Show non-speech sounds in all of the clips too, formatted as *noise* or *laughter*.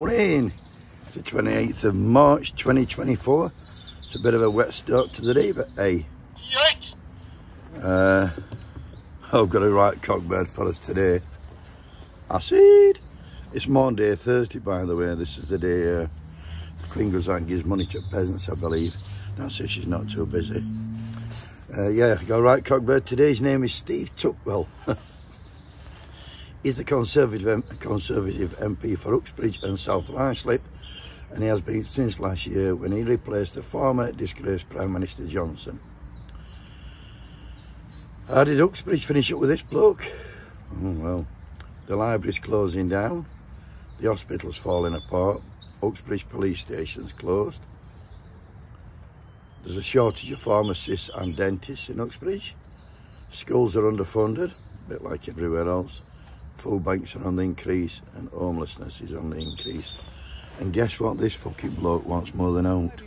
Rain. It's the 28th of March 2024. It's a bit of a wet start to the day, but hey. Uh, I've got a right cockbird for us today. Acid. It's Maundy, Thursday, by the way. This is the day uh, Queen goes out and gives money to peasants, I believe. Don't she's not too busy. Uh, yeah, got a right cockbird today. His name is Steve Tuckwell. *laughs* He's a Conservative, Conservative MP for Uxbridge and South Ruislip and he has been since last year when he replaced the former disgraced Prime Minister Johnson. How did Uxbridge finish up with this bloke? Oh, well, the library's closing down, the hospital's falling apart, Uxbridge police station's closed, there's a shortage of pharmacists and dentists in Uxbridge, schools are underfunded, a bit like everywhere else, food banks are on the increase and homelessness is on the increase. And guess what this fucking bloke wants more than out?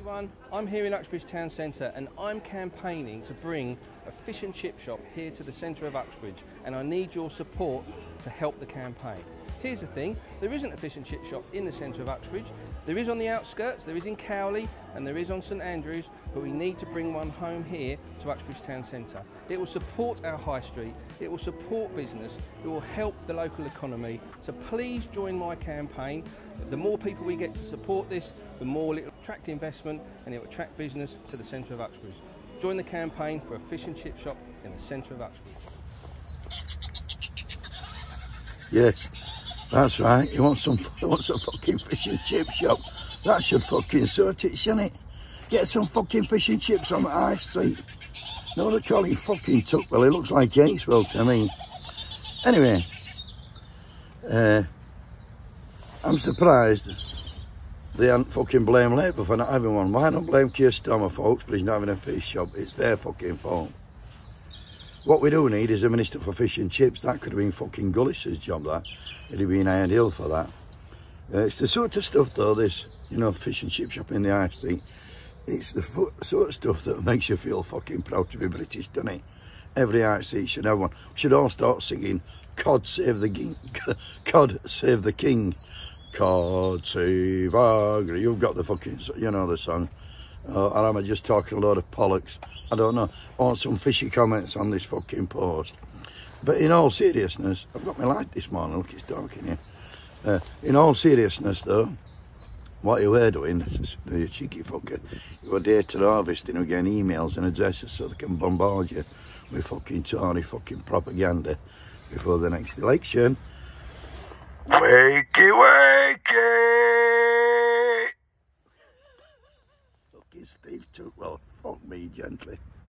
I'm here in Uxbridge Town Centre and I'm campaigning to bring a fish and chip shop here to the centre of Uxbridge and I need your support to help the campaign. Here's the thing, there isn't a fish and chip shop in the centre of Uxbridge. There is on the outskirts, there is in Cowley and there is on St Andrews, but we need to bring one home here to Uxbridge Town Centre. It will support our high street, it will support business, it will help the local economy. So please join my campaign. The more people we get to support this, the more it will attract investment and it will attract business to the centre of Uxbridge. Join the campaign for a fish and chip shop in the centre of Uxbridge. Yes. That's right. You want some *laughs* you want some fucking fish and chip shop? That should fucking sort it, shouldn't it? Get some fucking fish and chips on high street. No, they call him fucking Tuckwell. He looks like Gatesville to me. Anyway, uh, I'm surprised they haven't fucking blame Labour for not having one. Why not blame Keir Starmer folks for he's not having a fish shop? It's their fucking fault. What we do need is a Minister for Fish and Chips. That could have been fucking Gullis's job, that. It'd have been ideal for that. Uh, it's the sort of stuff, though, this, you know, fish and chip shop in the high street. It's the sort of stuff that makes you feel fucking proud to be British, doesn't it? Every high street should have one. We should all start singing Cod Save the King. *laughs* Cod Save the King. Save You've got the fucking, you know the song. Uh, or am I just talking a load of pollocks? I don't know. Want some fishy comments on this fucking post. But in all seriousness, I've got my light this morning, look, it's dark in here. Uh, in all seriousness, though, what you were doing, *laughs* the cheeky fucker, you were data harvesting getting emails and addresses so they can bombard you with fucking Tory fucking propaganda before the next election. Wakey, wakey! Fucking Steve Tuckwell, fuck me gently.